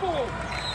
double.